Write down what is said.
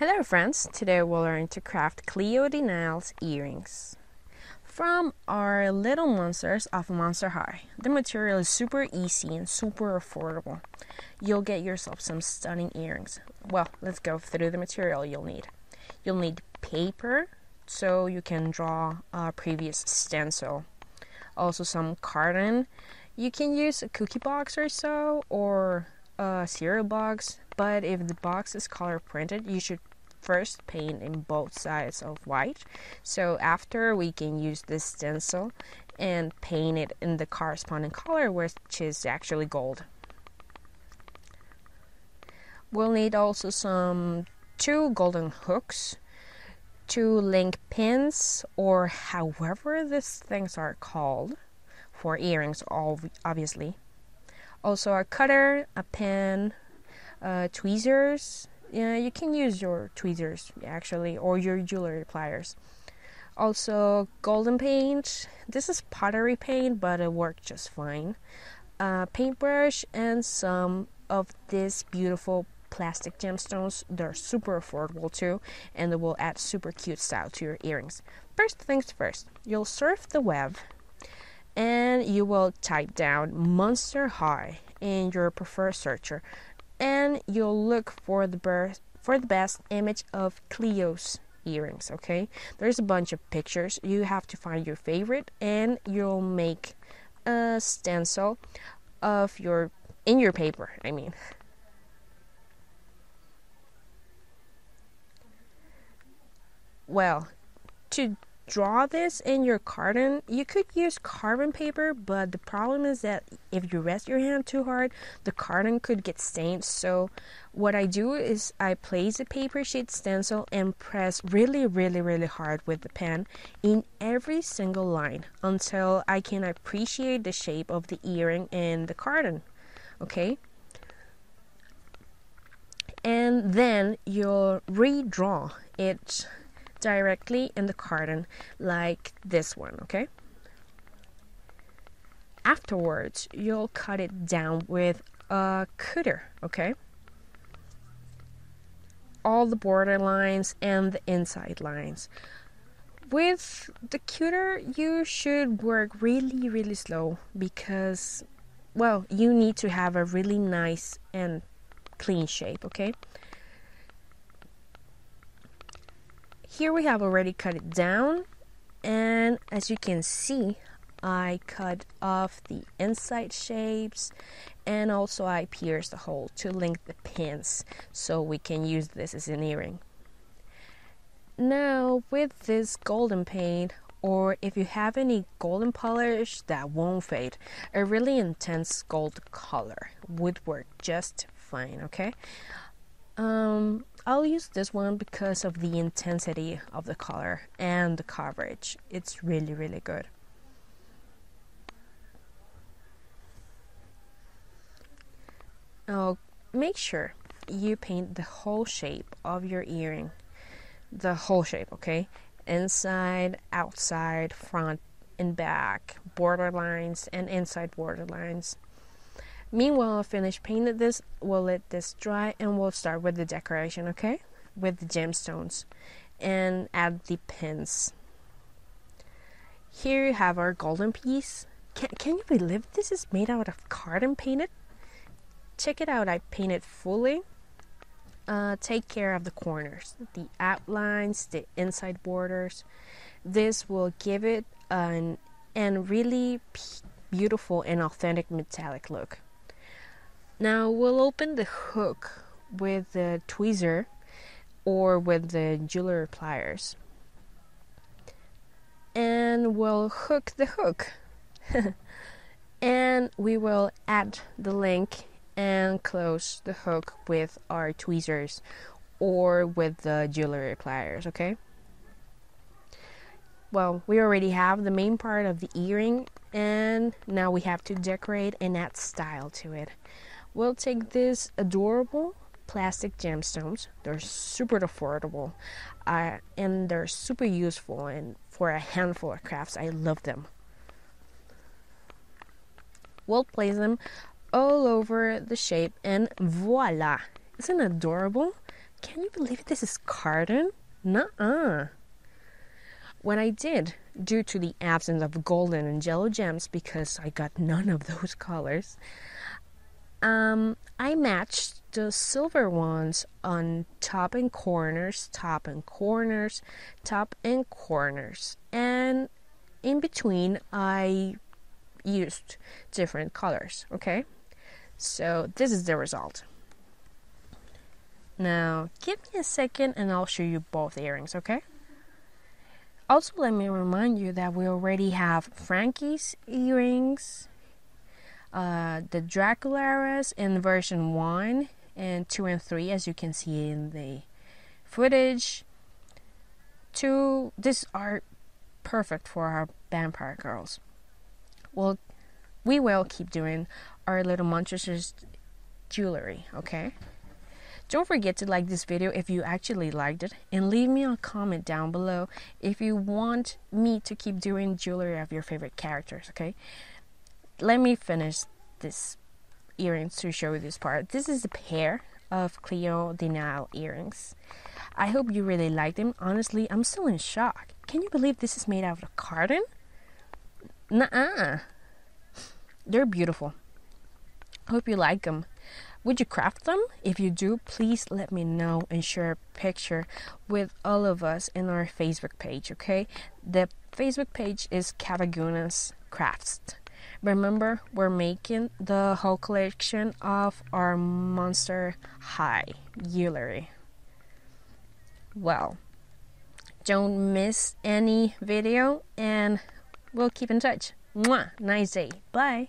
Hello friends, today we'll learn to craft Cleo de Nile's earrings. From our little monsters of Monster High. The material is super easy and super affordable. You'll get yourself some stunning earrings. Well, let's go through the material you'll need. You'll need paper so you can draw a previous stencil. Also some carton. You can use a cookie box or so or a cereal box, but if the box is color printed, you should first paint in both sides of white. So after we can use this stencil and paint it in the corresponding color, which is actually gold. We'll need also some two golden hooks, two link pins, or however these things are called for earrings, obviously. Also a cutter, a pen, uh, tweezers, yeah, you can use your tweezers actually or your jewelry pliers. Also, golden paint. This is pottery paint, but it worked just fine. Uh, paintbrush and some of these beautiful plastic gemstones. They're super affordable too, and they will add super cute style to your earrings. First things first, you'll surf the web and you will type down Monster High in your preferred searcher and you'll look for the best for the best image of Cleo's earrings okay? There's a bunch of pictures. You have to find your favorite and you'll make a stencil of your in your paper I mean. Well to draw this in your carton, you could use carbon paper, but the problem is that if you rest your hand too hard, the carton could get stained. So, what I do is I place a paper sheet stencil and press really, really, really hard with the pen in every single line until I can appreciate the shape of the earring in the carton. Okay? And then you'll redraw it directly in the carton like this one, okay? Afterwards, you'll cut it down with a cutter, okay? All the border lines and the inside lines. With the cutter, you should work really, really slow because, well, you need to have a really nice and clean shape, okay? Here we have already cut it down and as you can see I cut off the inside shapes and also I pierced the hole to link the pins so we can use this as an earring. Now with this golden paint or if you have any golden polish that won't fade, a really intense gold color would work just fine, okay? Um, I'll use this one because of the intensity of the color and the coverage. It's really, really good. Now, make sure you paint the whole shape of your earring. The whole shape, okay? Inside, outside, front, and back, border lines, and inside border lines. Meanwhile, I finish painting this. We'll let this dry and we'll start with the decoration, okay? With the gemstones and add the pins. Here you have our golden piece. Can, can you believe this is made out of cardon painted? Check it out, I painted fully. Uh, take care of the corners, the outlines, the inside borders. This will give it an and really beautiful and authentic metallic look. Now we'll open the hook with the tweezer or with the jeweler pliers. And we'll hook the hook. and we will add the link and close the hook with our tweezers or with the jewelry pliers, okay? Well, we already have the main part of the earring and now we have to decorate and add style to it. We'll take these adorable plastic gemstones. They're super affordable uh, and they're super useful. And for a handful of crafts, I love them. We'll place them all over the shape, and voila! Isn't adorable? can you believe this is carton? Nuh-uh. What I did, due to the absence of golden and yellow gems, because I got none of those colors, um, I matched the silver ones on top and corners, top and corners, top and corners, and in between I used different colors. Okay, so this is the result. Now, give me a second and I'll show you both earrings, okay? Also, let me remind you that we already have Frankie's earrings, uh, the Draculauras in version 1 and 2 and 3, as you can see in the footage. Two, these are perfect for our vampire girls. Well, we will keep doing our little Monsters jewelry, okay? Don't forget to like this video if you actually liked it and leave me a comment down below if you want me to keep doing jewelry of your favorite characters, okay? Let me finish this earrings to show you this part. This is a pair of Cleo de Nile earrings. I hope you really like them. Honestly, I'm still in shock. Can you believe this is made out of a carton? Nuh-uh. They're beautiful. Hope you like them. Would you craft them? If you do, please let me know and share a picture with all of us in our Facebook page, okay? The Facebook page is Kavagunas Crafts. Remember, we're making the whole collection of our Monster High jewelry. Well, don't miss any video and we'll keep in touch. Mwah! Nice day. Bye.